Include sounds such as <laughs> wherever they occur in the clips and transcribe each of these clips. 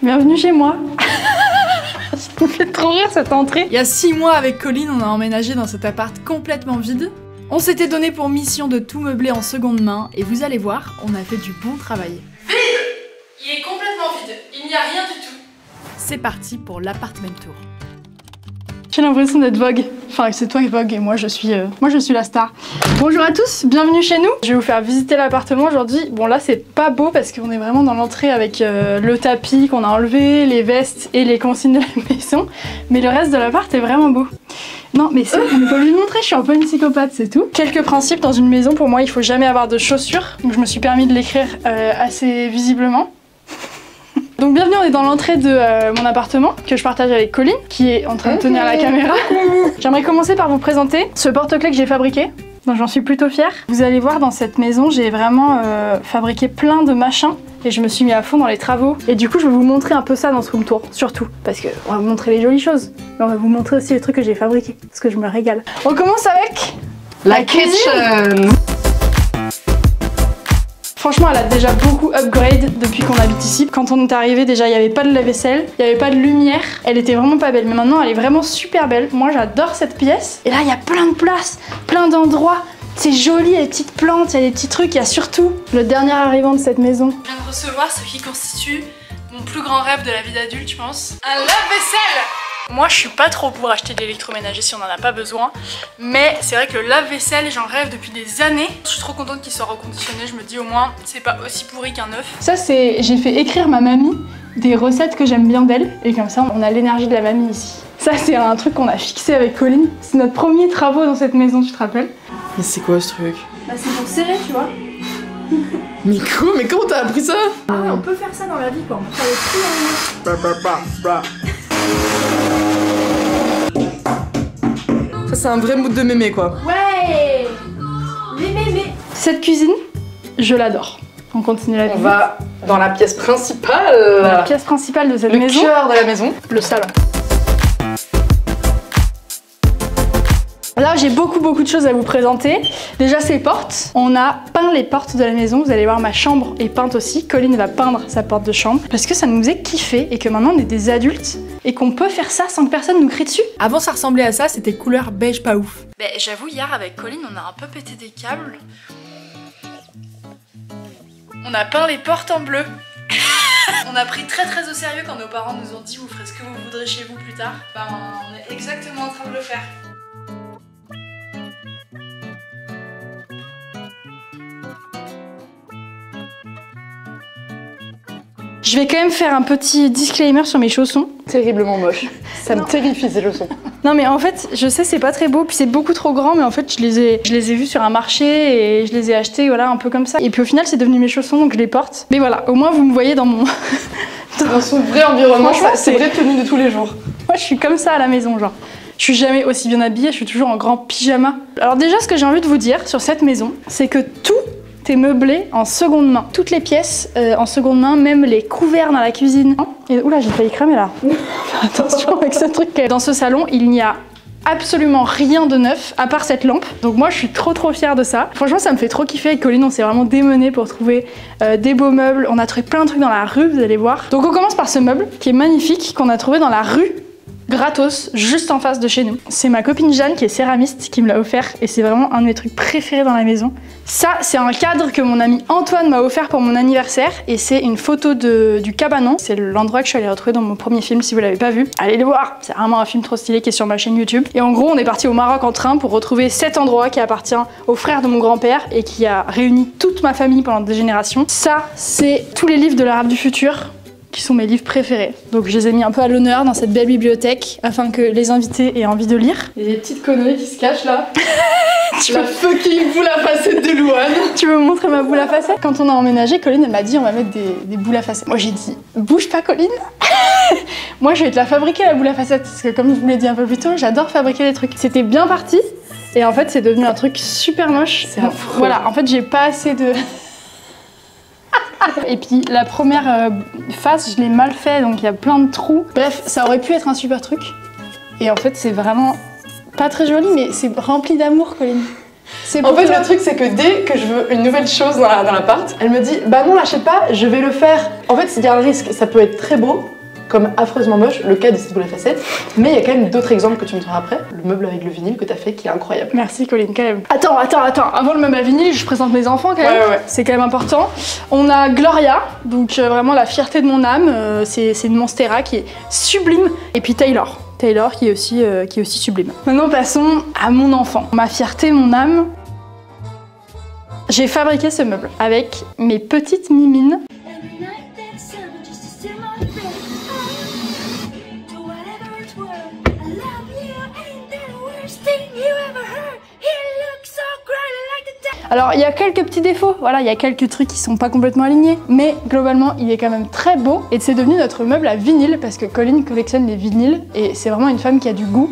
Bienvenue chez moi. <laughs> Ça me fait trop rire cette entrée. Il y a six mois avec Colline, on a emménagé dans cet appart complètement vide. On s'était donné pour mission de tout meubler en seconde main et vous allez voir, on a fait du bon travail. Vide Il est complètement vide. Il n'y a rien du tout. C'est parti pour l'appartement tour. J'ai l'impression d'être Vogue. Enfin, c'est toi Vogue et moi je suis, euh, moi je suis la star. Bonjour à tous, bienvenue chez nous. Je vais vous faire visiter l'appartement aujourd'hui. Bon là c'est pas beau parce qu'on est vraiment dans l'entrée avec euh, le tapis qu'on a enlevé, les vestes et les consignes de la <laughs> maison. Mais le reste de l'appart est vraiment beau. Non mais c'est, on n'est pas obligé montrer, je suis un peu une psychopathe, c'est tout. Quelques principes dans une maison, pour moi il faut jamais avoir de chaussures. Donc je me suis permis de l'écrire euh, assez visiblement. Donc bienvenue, on est dans l'entrée de euh, mon appartement que je partage avec Colline qui est en train de tenir la caméra. <laughs> J'aimerais commencer par vous présenter ce porte-clés que j'ai fabriqué. Donc j'en suis plutôt fière. Vous allez voir dans cette maison, j'ai vraiment euh, fabriqué plein de machins et je me suis mis à fond dans les travaux. Et du coup, je vais vous montrer un peu ça dans ce room tour, surtout parce que on va vous montrer les jolies choses, mais on va vous montrer aussi les trucs que j'ai fabriqués parce que je me régale. On commence avec La, cuisine. Franchement, elle a déjà beaucoup upgrade depuis qu'on habite ici. Quand on est arrivé, déjà, il n'y avait pas de lave-vaisselle, il n'y avait pas de lumière. Elle était vraiment pas belle. Mais maintenant, elle est vraiment super belle. Moi, j'adore cette pièce. Et là, il y a plein de places, plein d'endroits. C'est joli, il y a des petites plantes, il y a des petits trucs. Il y a surtout le dernier arrivant de cette maison. Je viens de recevoir ce qui constitue mon plus grand rêve de la vie d'adulte, je pense. Un lave-vaisselle moi, je suis pas trop pour acheter de l'électroménager si on en a pas besoin. Mais c'est vrai que le lave-vaisselle, j'en rêve depuis des années. Je suis trop contente qu'il soit reconditionné. Je me dis au moins, c'est pas aussi pourri qu'un neuf. Ça, c'est. J'ai fait écrire ma mamie des recettes que j'aime bien d'elle. Et comme ça, on a l'énergie de la mamie ici. Ça, c'est un truc qu'on a fixé avec Colline. C'est notre premier travaux dans cette maison, tu te rappelles? Mais c'est quoi ce truc? Bah, c'est pour serrer, tu vois. <laughs> Mais quoi Mais comment t'as appris ça? Ah ouais, on peut faire ça dans la vie, quoi. On peut faire trucs dans c'est un vrai mood de mémé, quoi. Ouais Les mémés Cette cuisine, je l'adore. On continue la On visite. va dans la pièce principale. La pièce principale de cette le maison, cœur de la maison. le salon. Là, j'ai beaucoup beaucoup de choses à vous présenter. Déjà, ces portes. On a peint les portes de la maison. Vous allez voir, ma chambre est peinte aussi. Colline va peindre sa porte de chambre parce que ça nous est kiffé et que maintenant on est des adultes et qu'on peut faire ça sans que personne nous crie dessus. Avant, ça ressemblait à ça, c'était couleur beige pas ouf. Ben, j'avoue, hier avec Colline, on a un peu pété des câbles. On a peint les portes en bleu. <laughs> on a pris très très au sérieux quand nos parents nous ont dit vous ferez ce que vous voudrez chez vous plus tard. Ben, on est exactement en train de le faire. Je vais quand même faire un petit disclaimer sur mes chaussons. Terriblement moche. Ça me terrifie ces leçons. Non mais en fait, je sais c'est pas très beau, puis c'est beaucoup trop grand, mais en fait je les ai, je les ai vus sur un marché et je les ai achetés voilà un peu comme ça. Et puis au final c'est devenu mes chaussons donc je les porte. Mais voilà, au moins vous me voyez dans mon, <laughs> Dans son vrai environnement, c'est vraie tenue de tous les jours. moi je suis comme ça à la maison genre. Je suis jamais aussi bien habillée, je suis toujours en grand pyjama. Alors déjà ce que j'ai envie de vous dire sur cette maison, c'est que tout meublé en seconde main. Toutes les pièces euh, en seconde main, même les couverts dans la cuisine. Et oula, j'ai failli cramer là. <laughs> Attention avec ce truc. Dans ce salon, il n'y a absolument rien de neuf à part cette lampe. Donc moi je suis trop trop fière de ça. Franchement ça me fait trop kiffer avec Colline, on s'est vraiment démené pour trouver euh, des beaux meubles. On a trouvé plein de trucs dans la rue, vous allez voir. Donc on commence par ce meuble qui est magnifique qu'on a trouvé dans la rue gratos juste en face de chez nous. C'est ma copine Jeanne qui est céramiste qui me l'a offert et c'est vraiment un de mes trucs préférés dans la maison. Ça, c'est un cadre que mon ami Antoine m'a offert pour mon anniversaire et c'est une photo de, du cabanon. C'est l'endroit que je suis allée retrouver dans mon premier film si vous l'avez pas vu. Allez le voir, c'est vraiment un film trop stylé qui est sur ma chaîne YouTube. Et en gros, on est parti au Maroc en train pour retrouver cet endroit qui appartient au frère de mon grand-père et qui a réuni toute ma famille pendant des générations. Ça, c'est tous les livres de l'arabe du futur qui sont mes livres préférés. Donc je les ai mis un peu à l'honneur dans cette belle bibliothèque afin que les invités aient envie de lire. Il y a des petites conneries qui se cachent là. <laughs> Tu La fucking boule à facette de Louane. Tu veux me montrer ma boule à facettes? Quand on a emménagé, Colline elle m'a dit on va mettre des, des boules à facettes. Moi j'ai dit bouge pas Colline <laughs> Moi je vais te la fabriquer la boule à facettes parce que comme je vous l'ai dit un peu plus tôt, j'adore fabriquer des trucs. C'était bien parti et en fait c'est devenu un truc super moche. C'est affreux. Voilà, en fait j'ai pas assez de... <laughs> Et puis la première euh, face, je l'ai mal fait, donc il y a plein de trous. Bref, ça aurait pu être un super truc. Et en fait, c'est vraiment pas très joli, mais c'est rempli d'amour, Colline. C'est En fait, toi. le truc, c'est que dès que je veux une nouvelle chose dans la- dans l'appart, elle me dit Bah non, l'achète pas, je vais le faire. En fait, il y a un risque. Ça peut être très beau, comme affreusement moche, le cas des cette boule à facettes. Mais il y a quand même d'autres exemples que tu me montreras après. Le meuble avec le vinyle que t'as fait qui est incroyable. Merci Colline, quand même. Attends, attends, attends. Avant le meuble à vinyle, je présente mes enfants quand même. Ouais, ouais, ouais. C'est quand même important. On a Gloria, donc euh, vraiment la fierté de mon âme. euh, c'est c'est une Monstera qui est sublime. Et puis Taylor. Taylor qui est aussi, euh, qui est aussi sublime. Maintenant passons à mon enfant. Ma fierté, mon âme. J'ai fabriqué ce meuble avec mes petites mimines. Alors il y a quelques petits défauts, voilà, il y a quelques trucs qui sont pas complètement alignés, mais globalement il est quand même très beau et c'est devenu notre meuble à vinyle parce que Colline collectionne les vinyles et c'est vraiment une femme qui a du goût.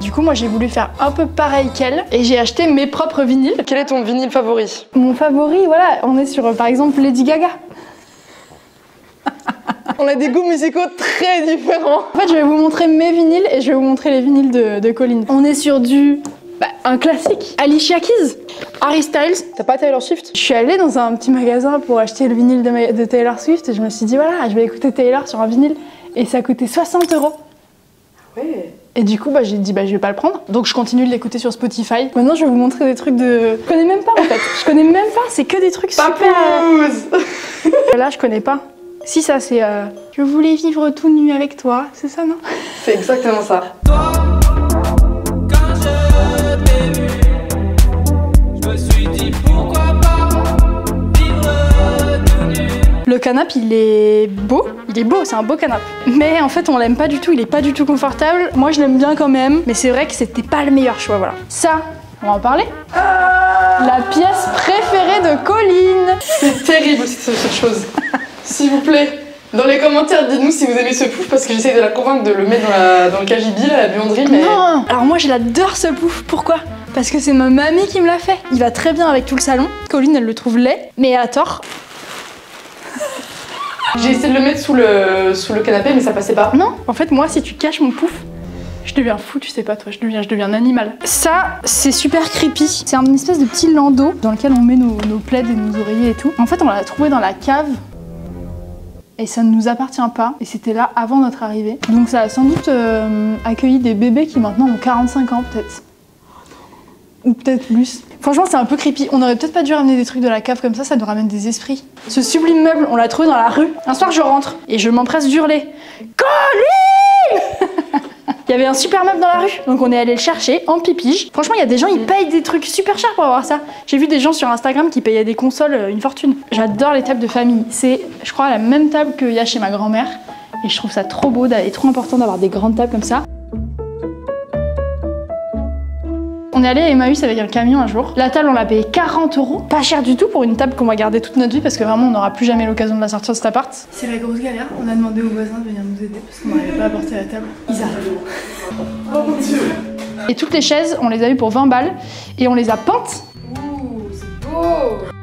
Du coup moi j'ai voulu faire un peu pareil qu'elle et j'ai acheté mes propres vinyles. Quel est ton vinyle favori? Mon favori, voilà, on est sur euh, par exemple Lady Gaga. <laughs> On a des goûts musicaux très différents. En fait je vais vous montrer mes vinyles et je vais vous montrer les vinyles de, de Colline. On est sur du... bah, un classique. Alicia Keys, Harry Styles, T'as pas Taylor Swift? Je suis allée dans un petit magasin pour acheter le vinyle de, ma- de Taylor Swift et je me suis dit voilà, je vais écouter Taylor sur un vinyle et ça coûtait 60 euros. Ouais. Et du coup, bah, j'ai dit bah, je vais pas le prendre. Donc je continue de l'écouter sur Spotify. Maintenant, je vais vous montrer des trucs de. Je connais même pas en fait. Je connais même pas. C'est que des trucs super. Papouze <laughs> Là, je connais pas. Si ça, c'est. euh, Je voulais vivre tout nu avec toi. C'est ça, non? C'est exactement ça. Le canapé, il est beau. Il est beau, c'est un beau canapé. Mais en fait, on l'aime pas du tout. Il est pas du tout confortable. Moi, je l'aime bien quand même. Mais c'est vrai que c'était pas le meilleur choix, voilà. Ça, on va en parler. La pièce préférée de Colline. C'est terrible cette, chose. S'il vous plaît, dans les commentaires, dites-nous si vous aimez ce pouf parce que j'essaie de la convaincre de le mettre dans, la, dans le KGB, la buanderie, mais. Non Alors moi, je l'adore ce pouf. Pourquoi? Parce que c'est ma mamie qui me l'a fait. Il va très bien avec tout le salon. Colline, elle le trouve laid, mais à tort. J'ai essayé de le mettre sous le, sous le canapé, mais ça passait pas. Non, en fait, moi, si tu caches mon pouf, je deviens fou, tu sais pas, toi, je deviens, je deviens un animal. Ça, c'est super creepy. C'est un espèce de petit landau dans lequel on met nos, nos plaids et nos oreillers et tout. En fait, on l'a trouvé dans la cave. Et ça ne nous appartient pas. Et c'était là avant notre arrivée. Donc ça a sans doute euh, accueilli des bébés qui maintenant ont 45 ans, peut-être. Ou peut-être plus. Franchement, c'est un peu creepy. On aurait peut-être pas dû ramener des trucs de la cave comme ça, ça nous ramène des esprits. Ce sublime meuble, on l'a trouvé dans la rue. Un soir, je rentre et je m'empresse d'hurler. Colline <laughs> Il y avait un super meuble dans la rue, donc on est allé le chercher en pipige. Franchement, il y a des gens, ils payent des trucs super chers pour avoir ça. J'ai vu des gens sur Instagram qui payaient des consoles euh, une fortune. J'adore les tables de famille. C'est, je crois, la même table qu'il y a chez ma grand-mère. Et je trouve ça trop beau et trop important d'avoir des grandes tables comme ça. Est allé à Emmaüs avec un camion un jour. La table, on l'a payé 40 euros. Pas cher du tout pour une table qu'on va garder toute notre vie parce que vraiment, on n'aura plus jamais l'occasion de la sortir de cet appart. C'est la grosse galère. On a demandé aux voisins de venir nous aider parce qu'on n'arrivait pas à porter la table. Ils arrivent. Oh mon dieu Et toutes les chaises, on les a eues pour 20 balles et on les a peintes. Ouh, c'est beau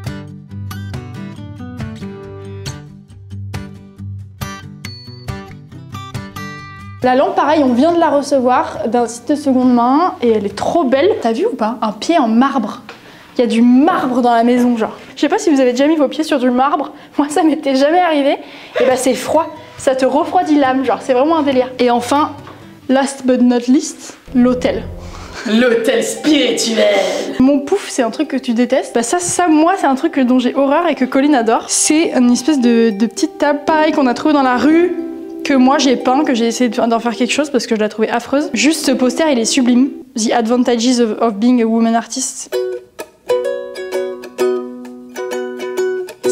La lampe, pareil, on vient de la recevoir d'un site de seconde main et elle est trop belle. T'as vu ou pas? Un pied en marbre. Il y a du marbre dans la maison, genre. Je sais pas si vous avez déjà mis vos pieds sur du marbre. <laughs> Moi, ça m'était jamais arrivé. Et bah, c'est froid. Ça te refroidit l'âme, genre. C'est vraiment un délire. Et enfin, last but not least, l'hôtel. L'hôtel spirituel Mon pouf, c'est un truc que tu détestes. Bah ça, ça, moi, c'est un truc dont j'ai horreur et que Colline adore. C'est une espèce de, de petite table, pareil, qu'on a trouvé dans la rue, que moi j'ai peint, que j'ai essayé de- d'en faire quelque chose parce que je la trouvais affreuse. Juste ce poster, il est sublime. The Advantages of, of Being a Woman Artist.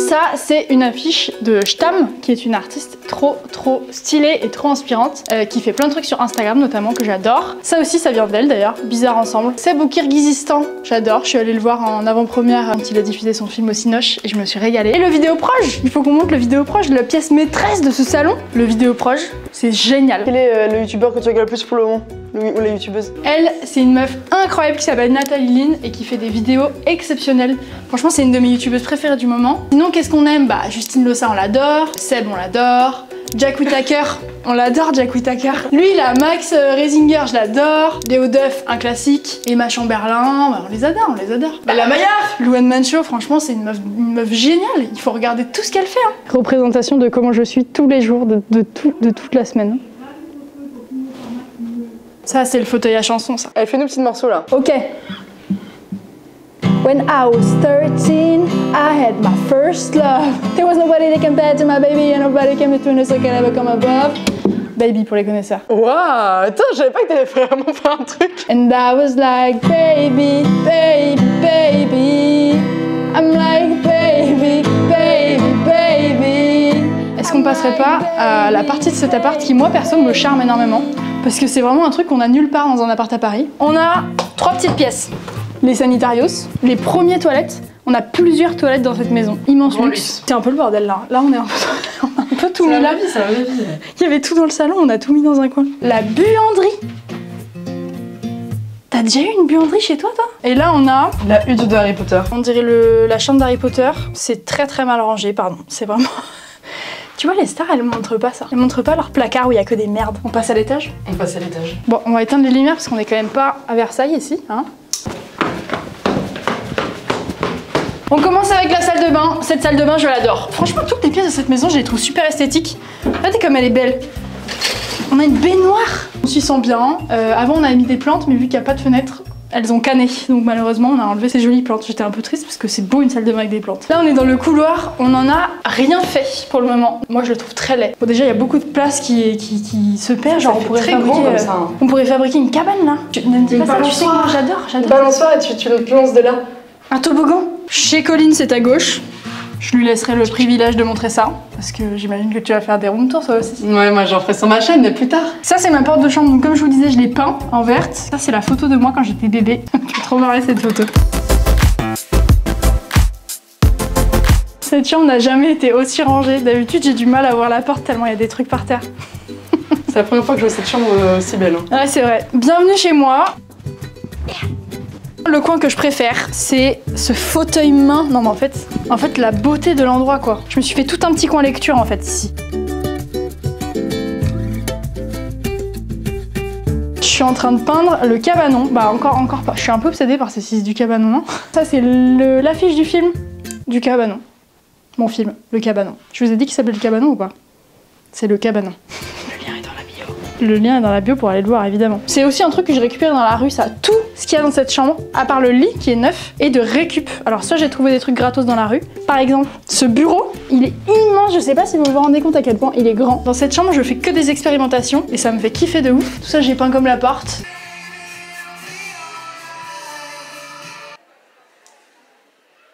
Ça, c'est une affiche de Stam, qui est une artiste trop, trop stylée et trop inspirante, euh, qui fait plein de trucs sur Instagram notamment, que j'adore. Ça aussi, ça vient d'elle d'ailleurs, Bizarre Ensemble. Seb au Kirghizistan, j'adore, je suis allée le voir en avant-première quand il a diffusé son film au Cinoche, et je me suis régalée. Et le vidéo proche Il faut qu'on monte le vidéo proche, la pièce maîtresse de ce salon. Le vidéo proche, c'est génial. Quel est euh, le youtubeur que tu regardes le plus pour le moment? Le- Ou la youtubeuse Elle, c'est une meuf incroyable qui s'appelle Nathalie Lynn et qui fait des vidéos exceptionnelles. Franchement, c'est une de mes youtubeuses préférées du moment. Sinon, qu'est-ce qu'on aime? Bah, Justine Lossa, on l'adore. Seb, on l'adore. Jack Whittaker, on l'adore Jack Whittaker. Lui, a Max euh, Reisinger, je l'adore. Léo Duff, un classique. Emma Chamberlain, bah, on les adore, on les adore. Bah, la Maillard Louane Mancho, franchement, c'est une meuf, une meuf géniale. Il faut regarder tout ce qu'elle fait. hein. Représentation de comment je suis tous les jours, de, de tout, de toute la semaine. Ça, c'est le fauteuil à chanson, ça. Elle fait nos petits morceaux là. Ok. When I was 13, I had my first love. There was nobody that compared to my baby, and nobody came between us, so can ever come above. Baby pour les connaisseurs. Waouh Attends, je savais pas que t'avais vraiment fait un truc. And I was like, baby, baby, baby. I'm like, baby, baby, baby. Est-ce qu'on passerait pas à la partie de cet appart qui, moi, perso, me charme énormément? Parce que c'est vraiment un truc qu'on a nulle part dans un appart à Paris. On a trois petites pièces. Les sanitarios, les premières toilettes. On a plusieurs toilettes dans cette maison. Immense luxe. C'est un peu le bordel là. Là, on est un peu, <laughs> on a un peu tout mis là. ça vie. Il y avait tout dans le salon, on a tout mis dans un coin. La buanderie. T'as déjà eu une buanderie chez toi, toi? Et là, on a, La hutte de Harry Potter. on dirait le, la chambre d'Harry Potter. C'est très très mal rangé, pardon. C'est vraiment. Tu vois, les stars, elles montrent pas ça. Elles montrent pas leur placard où il y a que des merdes. On passe à l'étage? On passe à l'étage. Bon, on va éteindre les lumières parce qu'on est quand même pas à Versailles ici, hein. On commence avec la salle de bain. Cette salle de bain, je l'adore. Franchement, toutes les pièces de cette maison, je les trouve super esthétiques. Regardez comme elle est belle. On a une baignoire. On s'y sent bien. Euh, avant, on avait mis des plantes, mais vu qu'il n'y a pas de fenêtre, elles ont cané. Donc malheureusement, on a enlevé ces jolies plantes. J'étais un peu triste parce que c'est beau une salle de bain avec des plantes. Là, on est dans le couloir. On n'en a rien fait pour le moment. Moi, je le trouve très laid. Bon, déjà, il y a beaucoup de place qui, qui, qui se perd. Genre, on pourrait très fabriquer. grand comme euh, ça, hein. on pourrait fabriquer une cabane là. Tu, ne me dis Une pas ça, tu sais j'adore, j'adore. Balançoire et tu, tu le lances de là. Un toboggan. Chez Colline, c'est à gauche. Je lui laisserai le privilège de montrer ça. Parce que j'imagine que tu vas faire des room tours toi aussi. Ouais, moi j'en ferai sur ma chaîne, mais plus tard. Ça, c'est ma porte de chambre. Donc, comme je vous disais, je l'ai peint en verte. Ça, c'est la photo de moi quand j'étais bébé. <laughs> Tu trop marrer cette photo. Cette chambre n'a jamais été aussi rangée. D'habitude, j'ai du mal à voir la porte tellement il y a des trucs par terre. C'est la première fois que je vois cette chambre euh, aussi belle. hein. Ouais, c'est vrai. Bienvenue chez moi. Le coin que je préfère, c'est ce fauteuil main. Non, mais en fait, en fait, la beauté de l'endroit, quoi. Je me suis fait tout un petit coin lecture, en fait, ici. Je suis en train de peindre le cabanon. Bah, encore, encore pas. Je suis un peu obsédée par ces six du cabanon, non Ça, c'est l'affiche du film du cabanon. Mon film, le cabanon. Je vous ai dit qu'il s'appelait le cabanon ou pas? C'est le cabanon. Le lien est dans la bio pour aller le voir, évidemment. C'est aussi un truc que je récupère dans la rue, ça. Tout ce qu'il y a dans cette chambre, à part le lit qui est neuf, et de récup. Alors, soit j'ai trouvé des trucs gratos dans la rue. Par exemple, ce bureau, il est immense. Je sais pas si vous vous rendez compte à quel point il est grand. Dans cette chambre, je fais que des expérimentations et ça me fait kiffer de ouf. Tout ça, j'ai peint comme la porte.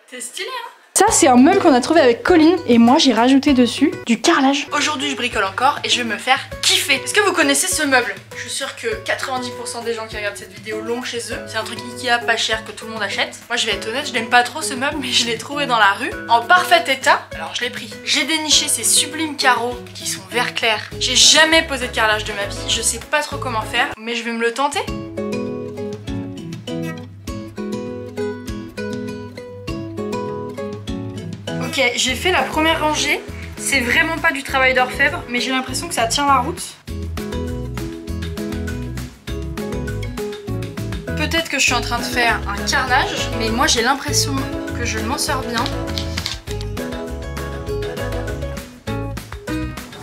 C'est stylé, hein? Ça, c'est un meuble qu'on a trouvé avec Colline et moi, j'ai rajouté dessus du carrelage. Aujourd'hui, je bricole encore et je vais me faire kiffer. Est-ce que vous connaissez ce meuble? Je suis sûre que 90% des gens qui regardent cette vidéo l'ont chez eux. C'est un truc Ikea pas cher que tout le monde achète. Moi, je vais être honnête, je n'aime pas trop ce meuble, mais je l'ai trouvé dans la rue en parfait état. Alors, je l'ai pris. J'ai déniché ces sublimes carreaux qui sont vert clair. J'ai jamais posé de carrelage de ma vie. Je sais pas trop comment faire, mais je vais me le tenter. Ok, j'ai fait la première rangée. C'est vraiment pas du travail d'orfèvre, mais j'ai l'impression que ça tient la route. Peut-être que je suis en train de faire un carnage, mais moi j'ai l'impression que je m'en sors bien.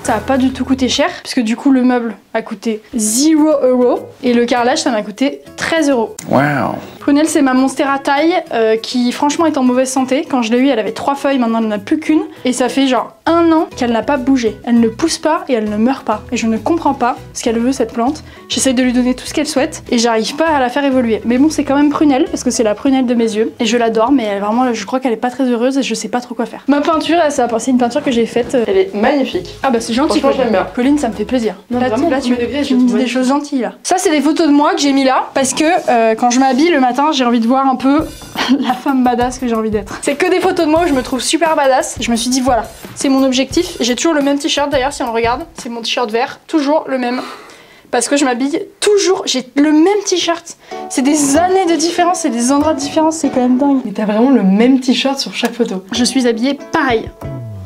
Ça a pas du tout coûté cher, puisque du coup, le meuble a coûté 0 euros et le carrelage, ça m'a coûté 13 euros. Wow. Prunelle, c'est ma Monstera taille euh, qui, franchement, est en mauvaise santé. Quand je l'ai eue, elle avait trois feuilles, maintenant elle n'en a plus qu'une. Et ça fait genre un an qu'elle n'a pas bougé. Elle ne pousse pas et elle ne meurt pas. Et je ne comprends pas ce qu'elle veut, cette plante. J'essaye de lui donner tout ce qu'elle souhaite et j'arrive pas à la faire évoluer. Mais bon, c'est quand même Prunelle, parce que c'est la prunelle de mes yeux. Et je l'adore, mais elle, vraiment, je crois qu'elle est pas très heureuse et je sais pas trop quoi faire. Ma peinture, elle, ça, c'est une peinture que j'ai faite. euh, Elle est magnifique. Ah bah c'est gentil. Franchement, j'aime bien. Colline, ça me fait plaisir. Non, là, vraiment, tu, là, me dis des choses gentilles là. Ça, c'est des photos de moi que j'ai mis là parce que euh, quand je m'habille le matin, j'ai envie de voir un peu <laughs> la femme badass que j'ai envie d'être. C'est que des photos de moi où je me trouve super badass. Je me suis dit voilà, c'est mon objectif. J'ai toujours le même t-shirt d'ailleurs si on le regarde, c'est mon t-shirt vert, toujours le même. Parce que je m'habille toujours, j'ai le même t-shirt. C'est des années de différence, c'est des endroits de différence, c'est quand même dingue. Mais t'as vraiment le même t-shirt sur chaque photo. Je suis habillée pareil.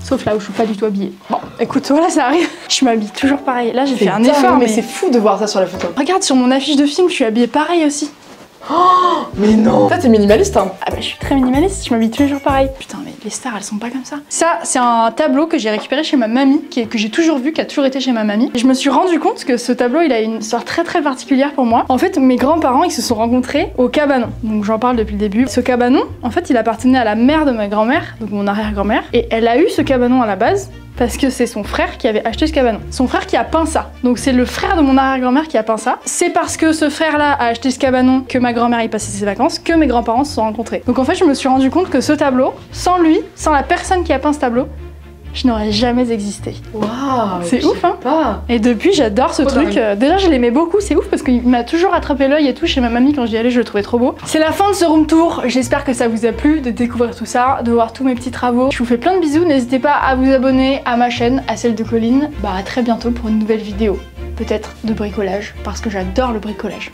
Sauf là où je suis pas du tout habillée. Bon, Écoute, voilà, ça arrive. <laughs> Je m'habille toujours pareil. Là, j'ai fait un dingue, effort, mais, mais, c'est fou de voir ça sur la photo. Regarde, sur mon affiche de film, je suis habillée pareil aussi. Mais non Toi, t'es minimaliste, hein Ah bah, je suis très minimaliste, je m'habille tous les jours pareil. Putain, mais les stars, elles sont pas comme ça. Ça, c'est un tableau que j'ai récupéré chez ma mamie, qui est- que j'ai toujours vu, qui a toujours été chez ma mamie. Et je me suis rendu compte que ce tableau, il a une histoire très très particulière pour moi. En fait, mes grands-parents, ils se sont rencontrés au cabanon. Donc j'en parle depuis le début. Ce cabanon, en fait, il appartenait à la mère de ma grand-mère, donc mon arrière-grand-mère. Et elle a eu ce cabanon à la base parce que c'est son frère qui avait acheté ce cabanon. Son frère qui a peint ça. Donc c'est le frère de mon arrière-grand-mère qui a peint ça. C'est parce que ce frère-là a acheté ce cabanon que ma grand-mère y passait ses vacances que mes grands-parents se sont rencontrés. Donc en fait, je me suis rendu compte que ce tableau, sans lui, sans la personne qui a peint ce tableau, je n'aurais jamais existé. Waouh C'est ouf, hein pas. Et depuis, j'adore ce truc. dingue. Euh, Déjà, je l'aimais beaucoup. C'est ouf parce qu'il m'a toujours attrapé l'œil et tout. Chez ma mamie, quand j'y allais, je le trouvais trop beau. C'est la fin de ce room tour. J'espère que ça vous a plu de découvrir tout ça, de voir tous mes petits travaux. Je vous fais plein de bisous. N'hésitez pas à vous abonner à ma chaîne, à celle de Colline. Bah, à très bientôt pour une nouvelle vidéo. Peut-être de bricolage, parce que j'adore le bricolage.